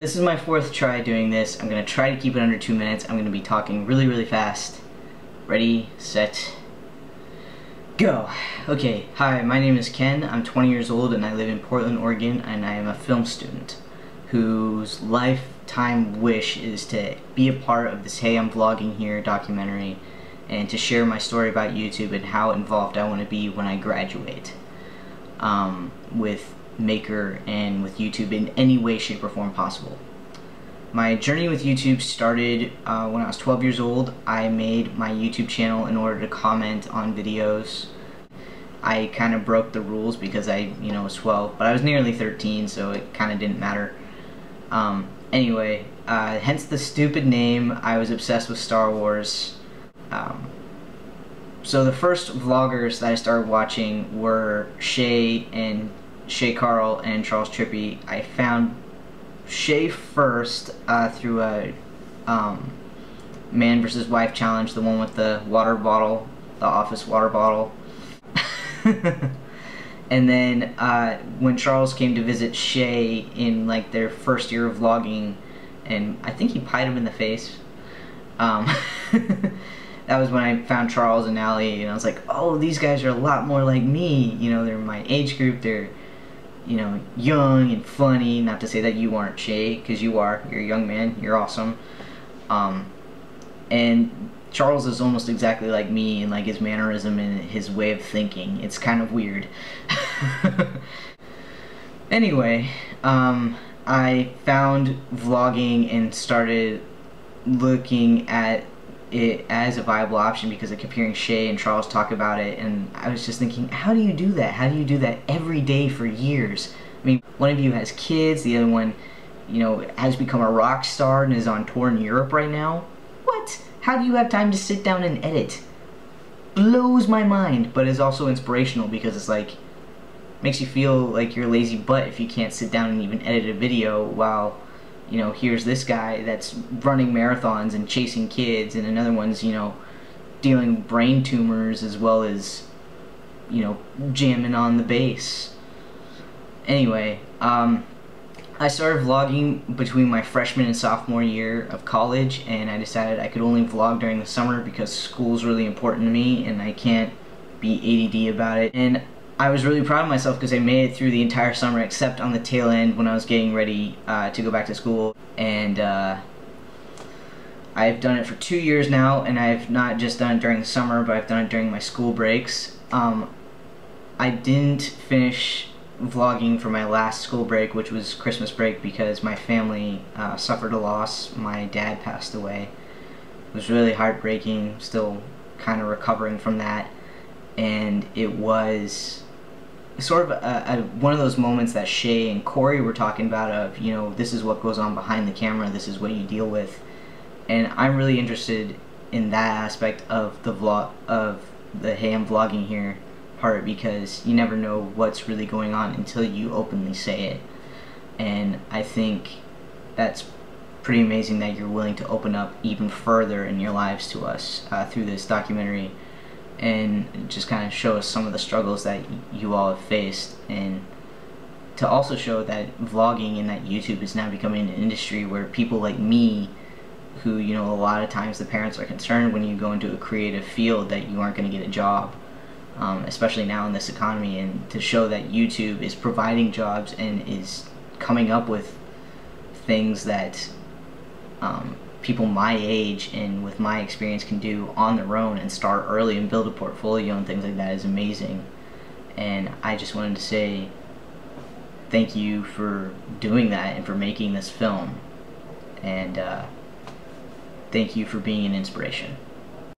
This is my fourth try doing this. I'm to try to keep it under two minutes. I'm to be talking really, really fast. Ready, set, go. Okay, hi, my name is Ken. I'm 20 years old and I live in Portland, Oregon, and I am a film student whose lifetime wish is to be a part of this Hey I'm Vlogging Here documentary and to share my story about YouTube and how involved I want to be when I graduate um, with Maker and with YouTube in any way, shape, or form possible. My journey with YouTube started uh, when I was 12 years old. I made my YouTube channel in order to comment on videos. I kind of broke the rules because I, you know, was 12, but I was nearly 13, so it kind of didn't matter. Um, anyway, uh, hence the stupid name. I was obsessed with Star Wars. Um, so the first vloggers that I started watching were Shay and Shay Carl and Charles Trippy. I found Shay first uh, through a um, man versus wife challenge, the one with the water bottle, the office water bottle. and then uh, when Charles came to visit Shay in like their first year of vlogging, and I think he pied him in the face. Um, that was when I found Charles and Allie, and I was like, oh, these guys are a lot more like me. You know, they're my age group. They're you know, young and funny. Not to say that you aren't Shay, because you are. You're a young man. You're awesome. Um, and Charles is almost exactly like me in like his mannerism and his way of thinking. It's kind of weird. anyway, um, I found vlogging and started looking at it as a viable option because I kept hearing Shay and Charles talk about it and I was just thinking, how do you do that? How do you do that every day for years? I mean, one of you has kids, the other one, you know, has become a rock star and is on tour in Europe right now. What? How do you have time to sit down and edit? Blows my mind, but is also inspirational because it's like, makes you feel like you're a lazy butt if you can't sit down and even edit a video while you know, here's this guy that's running marathons and chasing kids, and another one's, you know, dealing brain tumors as well as, you know, jamming on the bass. Anyway, um, I started vlogging between my freshman and sophomore year of college, and I decided I could only vlog during the summer because school's really important to me, and I can't be ADD about it. And I was really proud of myself because I made it through the entire summer except on the tail end when I was getting ready uh, to go back to school. And uh, I've done it for two years now, and I've not just done it during the summer, but I've done it during my school breaks. Um, I didn't finish vlogging for my last school break, which was Christmas break, because my family uh, suffered a loss. My dad passed away. It was really heartbreaking, still kind of recovering from that. And it was sort of a, a, one of those moments that Shay and Corey were talking about of, you know, this is what goes on behind the camera, this is what you deal with. And I'm really interested in that aspect of the vlog, of the hey I'm vlogging here part because you never know what's really going on until you openly say it. And I think that's pretty amazing that you're willing to open up even further in your lives to us uh, through this documentary and just kind of show us some of the struggles that you all have faced and to also show that vlogging and that YouTube is now becoming an industry where people like me who you know a lot of times the parents are concerned when you go into a creative field that you aren't going to get a job um, especially now in this economy and to show that YouTube is providing jobs and is coming up with things that um, people my age and with my experience can do on their own and start early and build a portfolio and things like that is amazing. And I just wanted to say thank you for doing that and for making this film. And uh, thank you for being an inspiration.